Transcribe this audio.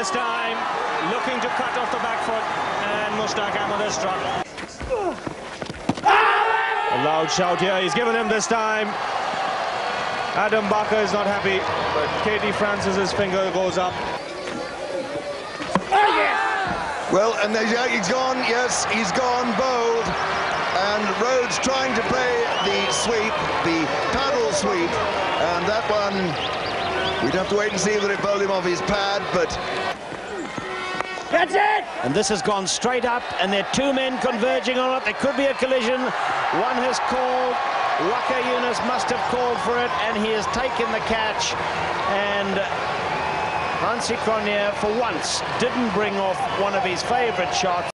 this time, looking to cut off the back foot, and Mushtaq Ahmed has struck. A loud shout here, he's given him this time. Adam Bacher is not happy, but KT Francis's finger goes up. Well, and yeah, he's gone, yes, he's gone bowled. And Rhodes trying to play the sweep, the paddle sweep, and that one, we'd have to wait and see whether it bowled him off his pad, but That's it! And this has gone straight up, and there are two men converging on it. There could be a collision. One has called. Waqar Younis must have called for it, and he has taken the catch. And Hansie Cronje, for once, didn't bring off one of his favourite shots.